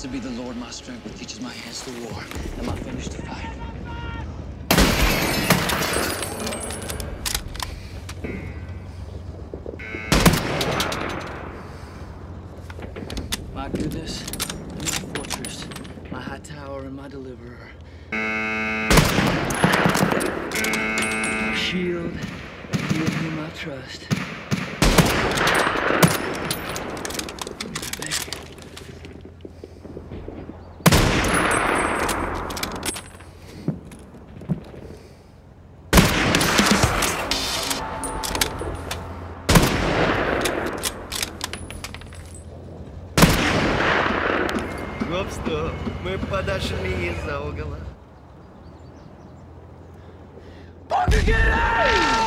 Blessed be the Lord, my strength, which teaches my hands to war and my fingers to fight. My goodness, my fortress, my high tower and my deliverer. Shield, and you in whom I trust. неудобству мы подошли из-за угла. Бога герой!